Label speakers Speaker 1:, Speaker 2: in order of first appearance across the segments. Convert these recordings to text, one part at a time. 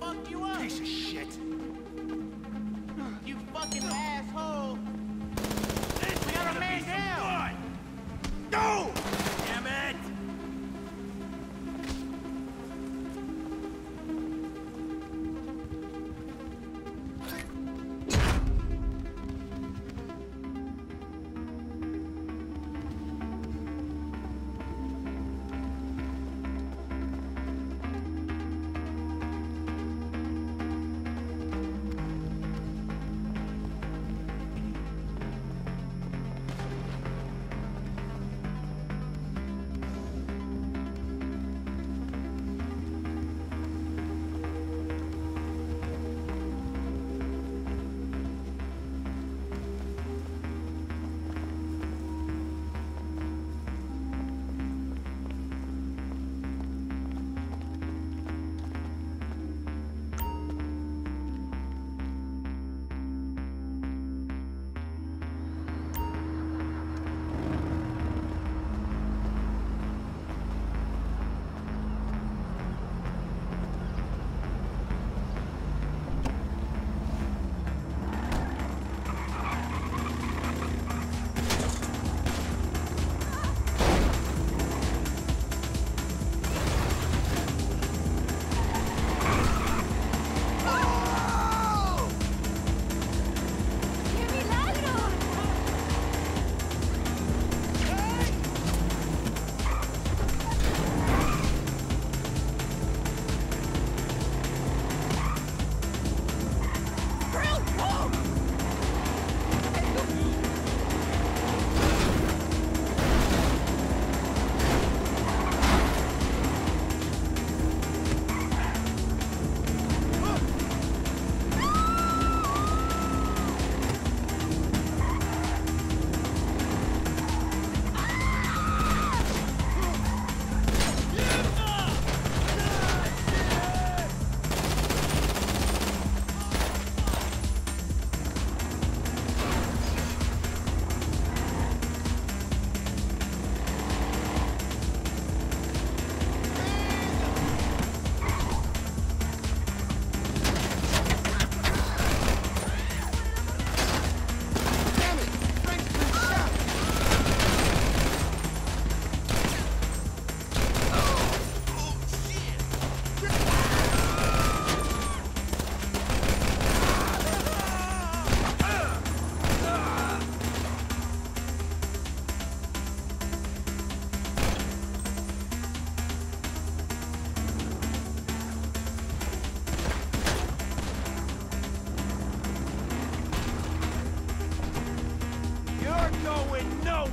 Speaker 1: fuck you up.
Speaker 2: Piece of shit.
Speaker 1: You fucking asshole.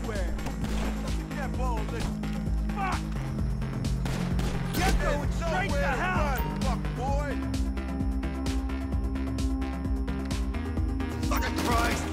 Speaker 2: Nowhere! Get bold, Fuck! You're going straight to hell! fuck boy! Fucking Christ!